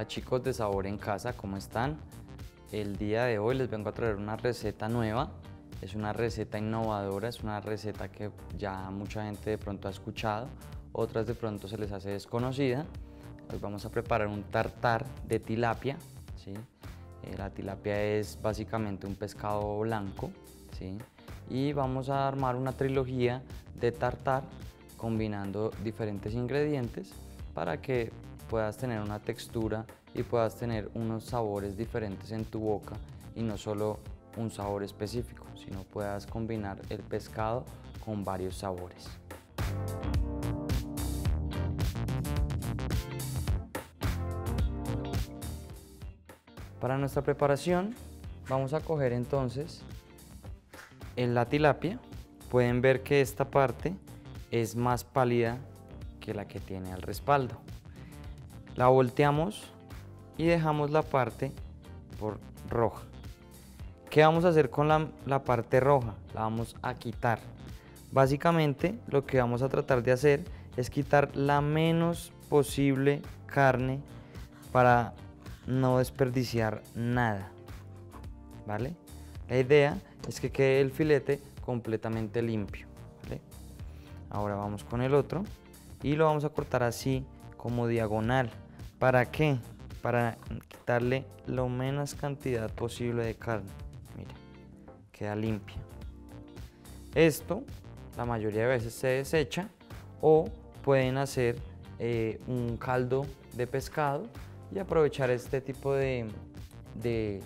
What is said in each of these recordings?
Hola chicos de Sabor en Casa, ¿cómo están? El día de hoy les vengo a traer una receta nueva. Es una receta innovadora, es una receta que ya mucha gente de pronto ha escuchado, otras de pronto se les hace desconocida. Hoy vamos a preparar un tartar de tilapia. ¿sí? Eh, la tilapia es básicamente un pescado blanco. ¿sí? Y vamos a armar una trilogía de tartar combinando diferentes ingredientes para que puedas tener una textura y puedas tener unos sabores diferentes en tu boca y no solo un sabor específico, sino puedas combinar el pescado con varios sabores. Para nuestra preparación vamos a coger entonces en la tilapia. Pueden ver que esta parte es más pálida que la que tiene al respaldo. La volteamos y dejamos la parte por roja. ¿Qué vamos a hacer con la, la, parte roja? La vamos a quitar. Básicamente lo que vamos a tratar de hacer es quitar la menos posible carne para no desperdiciar nada. ¿Vale? La idea es que quede el filete completamente limpio. Ahora vamos con el otro y lo vamos a cortar así como diagonal. ¿Para qué? Para quitarle lo menos cantidad posible de carne. Mira, queda limpia. Esto la mayoría de veces se desecha o pueden hacer eh, un caldo de pescado y aprovechar este tipo de, de,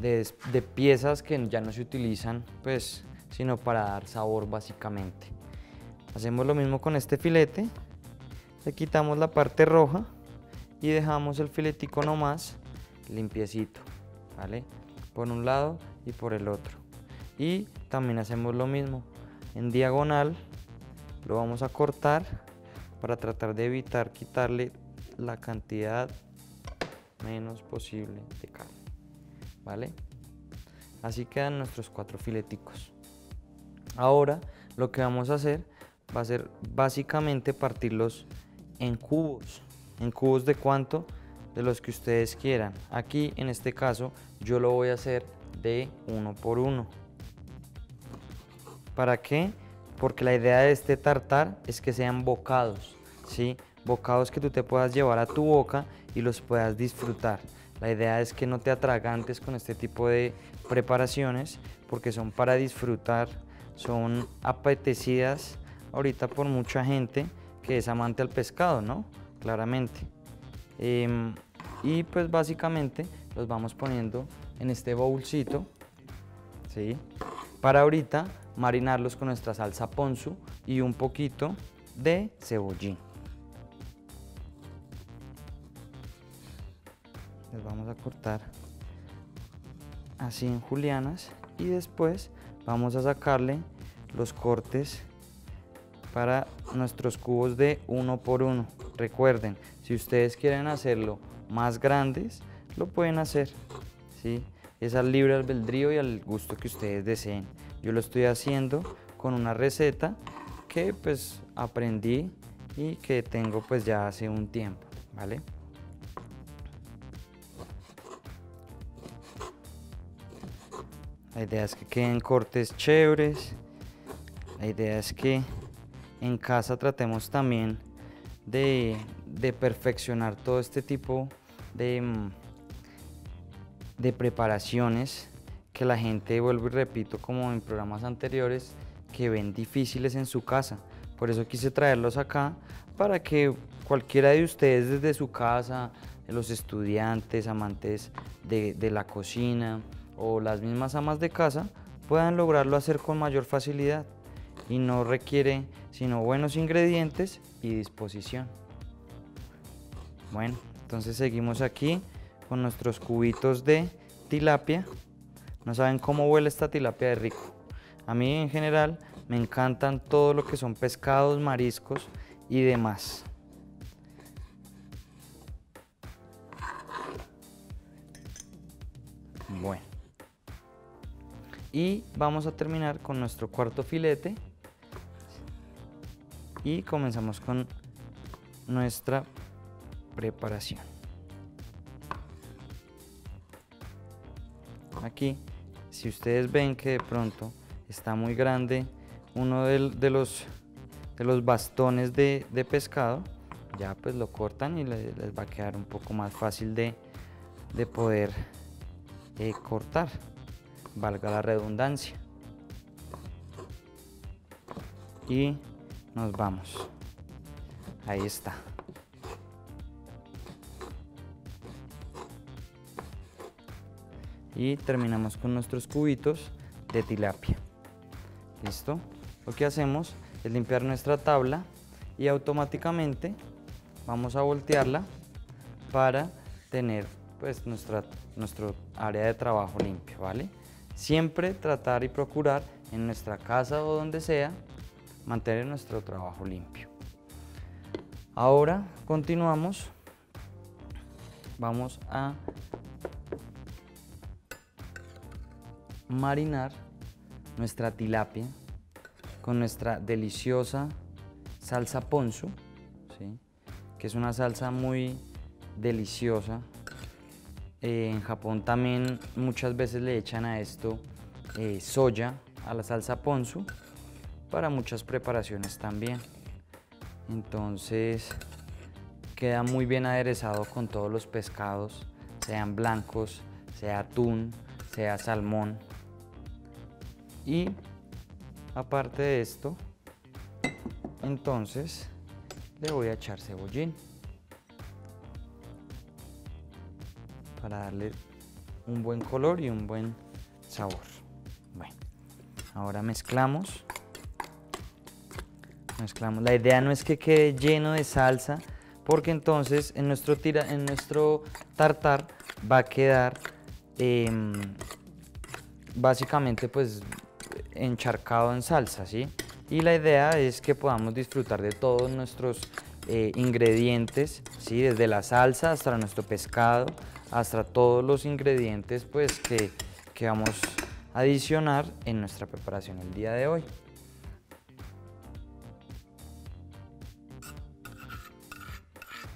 de, piezas que ya no se utilizan pues sino para dar sabor básicamente. Hacemos lo mismo con este filete le quitamos la parte roja y dejamos el filetico nomás limpiecito, ¿vale? Por un lado y por el otro. Y también hacemos lo mismo. En diagonal lo vamos a cortar para tratar de evitar quitarle la cantidad menos posible de carne, ¿vale? Así quedan nuestros cuatro fileticos. Ahora lo que vamos a hacer va a ser básicamente partirlos en cubos. ¿En cubos de cuánto? De los que ustedes quieran. Aquí en este caso yo lo voy a hacer de uno por uno. ¿Para qué? Porque la idea de este tartar es que sean bocados, ¿sí? Bocados que tú te puedas llevar a tu boca y los puedas disfrutar. La idea es que no te atragantes con este tipo de preparaciones porque son para disfrutar, son apetecidas ahorita por mucha gente que es amante al pescado, ¿no? Claramente. Em, y pues básicamente los vamos poniendo en este bolsito, ¿sí? Para ahorita marinarlos con nuestra salsa ponzu y un poquito de cebollín. Les vamos a cortar así en julianas y después vamos a sacarle los cortes para nuestros cubos de uno por uno. Recuerden, si ustedes quieren hacerlo más grandes, lo pueden hacer. ¿sí? Es al libre albedrío y al gusto que ustedes deseen. Yo lo estoy haciendo con una receta que pues aprendí y que tengo pues ya hace un tiempo, ¿vale? La idea es que queden cortes chéveres. La idea es que en casa tratemos también de, perfeccionar todo este tipo de, mm, de preparaciones que la gente, vuelvo y repito, como en programas anteriores, que ven difíciles en su casa. Por eso quise traerlos acá para que cualquiera de ustedes desde su casa, los estudiantes, amantes de, de, la cocina o las mismas amas de casa, puedan lograrlo hacer con mayor facilidad y no requiere sino buenos ingredientes y disposición. Bueno, entonces seguimos aquí con nuestros cubitos de tilapia. No saben cómo huele esta tilapia de rico. A mí en general me encantan todo lo que son pescados, mariscos y demás. Bueno. Y vamos a terminar con nuestro cuarto filete y comenzamos con nuestra preparación. Aquí, si ustedes ven que de pronto está muy grande uno de, los, de los bastones de, de, pescado, ya pues lo cortan y les, va a quedar un poco más fácil de, de poder eh, cortar, valga la redundancia. Y nos vamos. Ahí está. Y terminamos con nuestros cubitos de tilapia. ¿Listo? Lo que hacemos es limpiar nuestra tabla y automáticamente vamos a voltearla para tener pues nuestra nuestro área de trabajo limpia, ¿vale? Siempre tratar y procurar en nuestra casa o donde sea mantener nuestro trabajo limpio. Ahora continuamos. Vamos a marinar nuestra tilapia con nuestra deliciosa salsa ponzu, que es una salsa muy deliciosa. Eh, en Japón también muchas veces le echan a esto eh, soya, a la salsa ponzu, para muchas preparaciones también. Entonces queda muy bien aderezado con todos los pescados, sean blancos, sea atún, sea salmón. Y aparte de esto, entonces le voy a echar cebollín para darle un buen color y un buen sabor. Bueno, ahora mezclamos mezclamos. La idea no es que quede lleno de salsa, porque entonces en nuestro, tira, en nuestro tartar va a quedar em, básicamente pues encharcado en salsa, ¿sí? Y la idea es que podamos disfrutar de todos nuestros eh, ingredientes, ¿sí? Desde la salsa hasta nuestro pescado, hasta todos los ingredientes pues que, que vamos a adicionar en nuestra preparación el día de hoy.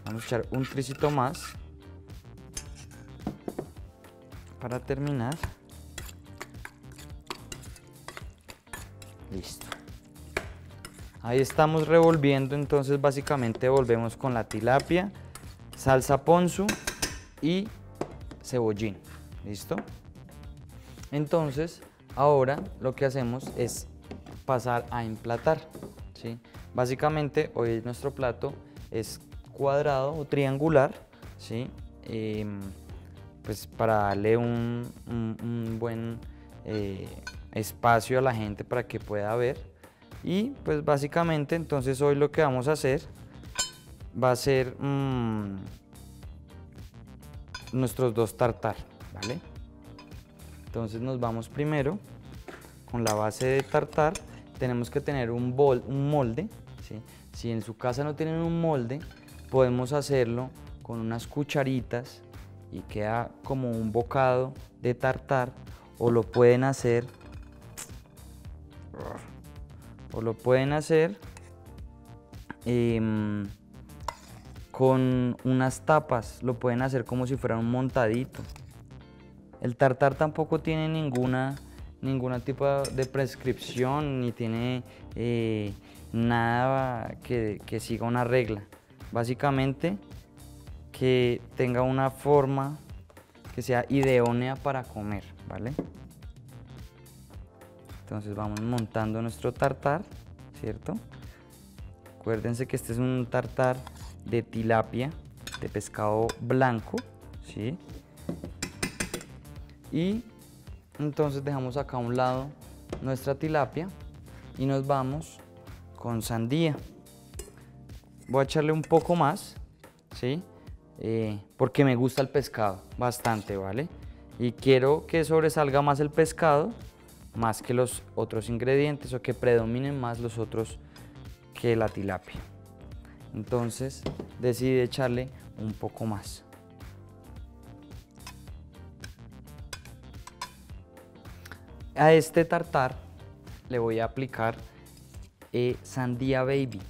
Vamos a echar un tricito más para terminar. Listo. Ahí estamos revolviendo, entonces básicamente volvemos con la tilapia, salsa ponzu y cebollín. ¿Listo? Entonces, ahora lo que hacemos es pasar a emplatar. ¿sí? Básicamente, hoy nuestro plato es cuadrado o triangular, ¿sí? Em, pues para darle un, buen eh, espacio a la gente para que pueda ver. Y pues básicamente entonces hoy lo que vamos a hacer va a ser mm, nuestros dos tartar, ¿vale? Entonces nos vamos primero con la base de tartar. Tenemos que tener un, bol, un molde. Si en su casa no tienen un molde, podemos hacerlo con unas cucharitas y queda como un bocado de tartar o lo pueden hacer o lo pueden hacer em, con unas tapas. Lo pueden hacer como si fuera un montadito. El tartar tampoco tiene ninguna ningún tipo de prescripción ni tiene eh, nada que siga una regla Básicamente que tenga una forma que sea idónea para comer, ¿vale? Entonces vamos montando nuestro tartar, ¿cierto? Acuérdense que este es un tartar de tilapia, de pescado blanco, ¿sí? Y entonces dejamos acá a un lado nuestra tilapia y nos vamos con sandía. Voy a echarle un poco más, ¿sí? Eh, porque me gusta el pescado bastante, ¿vale? Y quiero que sobresalga más el pescado, más que los otros ingredientes o que predominen más los otros que la tilapia. Entonces decidí echarle un poco más. A este tartar le voy a aplicar eh, sandía baby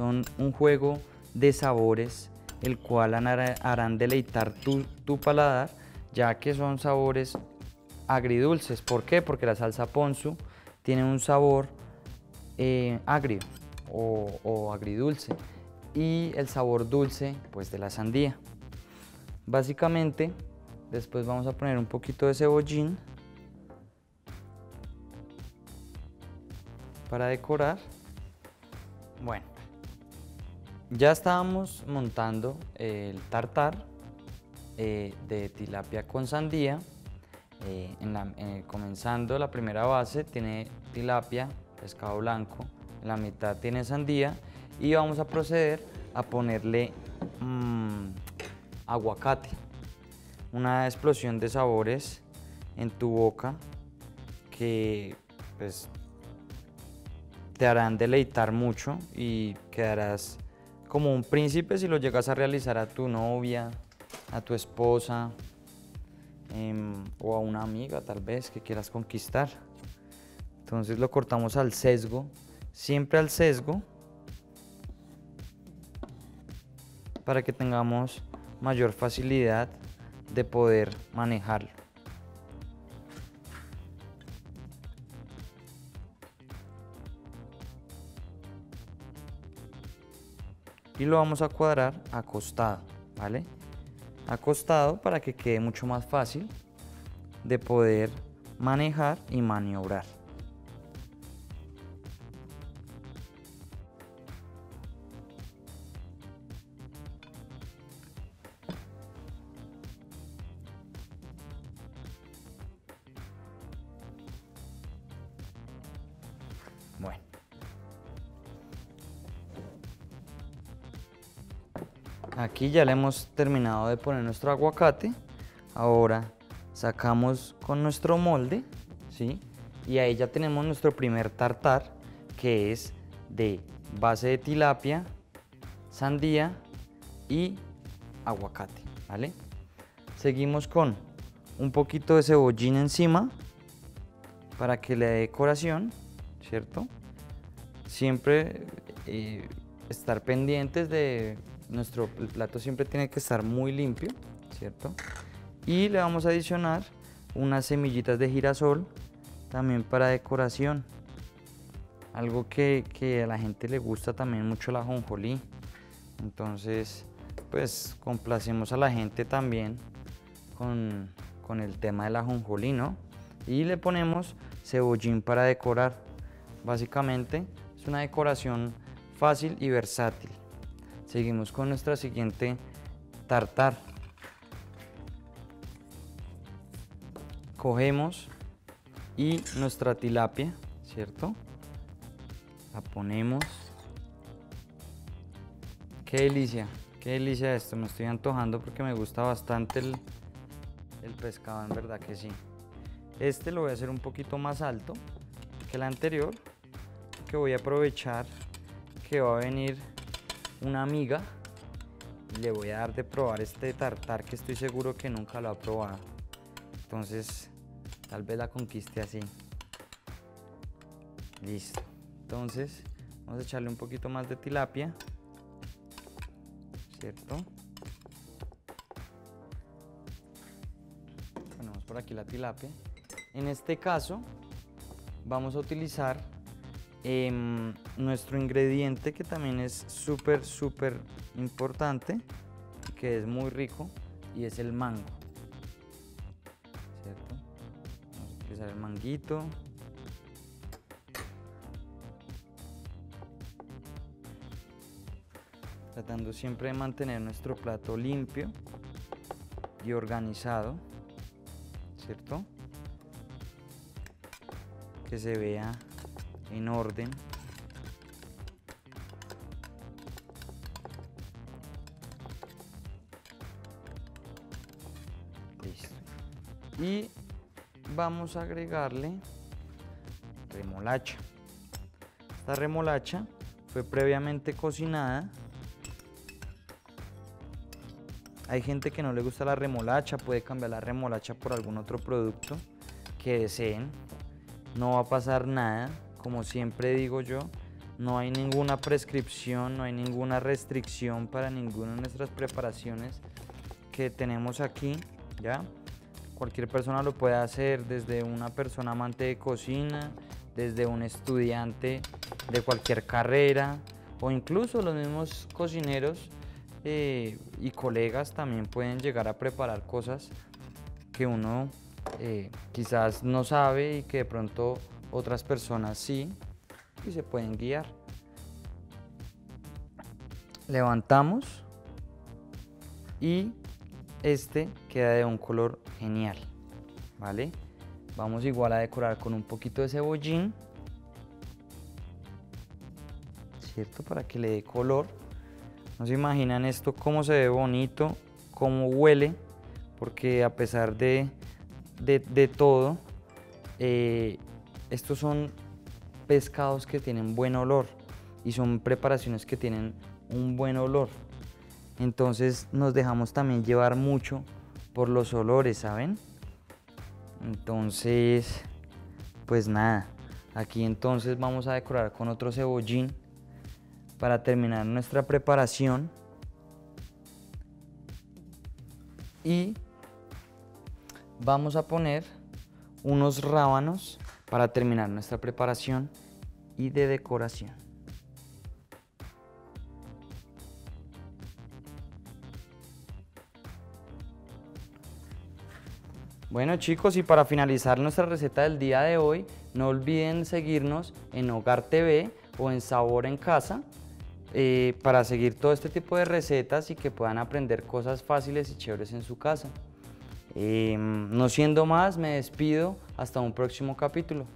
son un juego de sabores el cual harán deleitar tu, paladar ya que son sabores agridulces. ¿Por qué? Porque la salsa ponzu tiene un sabor eh, agrio o, o agridulce y el sabor dulce pues de la sandía. Básicamente, después vamos a poner un poquito de cebollín para decorar. Bueno, ya estábamos montando el tartar eh, de tilapia con sandía. Eh, en comenzando la primera base tiene tilapia, pescado blanco, en la mitad tiene sandía y vamos a proceder a ponerle mm, aguacate. Una explosión de sabores en tu boca que pues, te harán deleitar mucho y quedarás como un príncipe si lo llegas a realizar a tu novia, a tu esposa em, o a una amiga tal vez que quieras conquistar. Entonces lo cortamos al sesgo, siempre al sesgo, para que tengamos mayor facilidad de poder manejarlo. Y lo vamos a cuadrar acostado, ¿vale? Acostado para que quede mucho más fácil de poder manejar y maniobrar. Aquí ya le hemos terminado de poner nuestro aguacate. Ahora sacamos con nuestro molde, ¿sí? Y ahí ya tenemos nuestro primer tartar, que es de base de tilapia, sandía y aguacate, ¿vale? Seguimos con un poquito de cebollín encima para que le dé decoración, ¿cierto? Siempre eh, estar pendientes de nuestro plato siempre tiene que estar muy limpio, ¿cierto? Y le vamos a adicionar unas semillitas de girasol también para decoración. Algo que, a la gente le gusta también mucho la jonjolí. Entonces, pues complacemos a la gente también con, con el tema de la jonjolí, ¿no? Y le ponemos cebollín para decorar. Básicamente es una decoración fácil y versátil. Seguimos con nuestra siguiente tartar. Cogemos y nuestra tilapia, ¿cierto? La ponemos. Qué delicia, qué delicia esto. Me estoy antojando porque me gusta bastante el, pescado, en verdad que sí. Este lo voy a hacer un poquito más alto que el anterior, que voy a aprovechar que va a venir una amiga le voy a dar de probar este tartar que estoy seguro que nunca lo ha probado. Entonces, tal vez la conquiste así. Listo. Entonces, vamos a echarle un poquito más de tilapia. ¿Cierto? Ponemos por aquí la tilapia. En este caso, vamos a utilizar Em, nuestro ingrediente que también es súper, súper importante, que es muy rico, y es el mango. ¿Cierto? Vamos a utilizar el manguito. Tratando siempre de mantener nuestro plato limpio y organizado, ¿cierto? Que se vea en orden. Listo. Y vamos a agregarle remolacha. Esta remolacha fue previamente cocinada. Hay gente que no le gusta la remolacha, puede cambiar la remolacha por algún otro producto que deseen. No va a pasar nada como siempre digo yo, no hay ninguna prescripción, no hay ninguna restricción para ninguna de nuestras preparaciones que tenemos aquí, ¿ya? cualquier persona lo puede hacer, desde una persona amante de cocina, desde un estudiante de cualquier carrera o incluso los mismos cocineros eh, y colegas también pueden llegar a preparar cosas que uno eh, quizás no sabe y que de pronto otras personas sí y se pueden guiar. Levantamos y este queda de un color genial, ¿vale? Vamos igual a decorar con un poquito de cebollín, ¿cierto? Para que le dé color. No se imaginan esto cómo se ve bonito, cómo huele, porque a pesar de, de, todo, eh, estos son pescados que tienen buen olor y son preparaciones que tienen un buen olor. Entonces nos dejamos también llevar mucho por los olores, ¿saben? Entonces, pues nada, aquí entonces vamos a decorar con otro cebollín para terminar nuestra preparación. Y vamos a poner unos rábanos para terminar nuestra preparación y de decoración. Bueno chicos, y para finalizar nuestra receta del día de hoy, no olviden seguirnos en Hogar TV o en Sabor en Casa eh, para seguir todo este tipo de recetas y que puedan aprender cosas fáciles y chéveres en su casa. Em, no siendo más, me despido. Hasta un próximo capítulo.